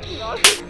Nossa.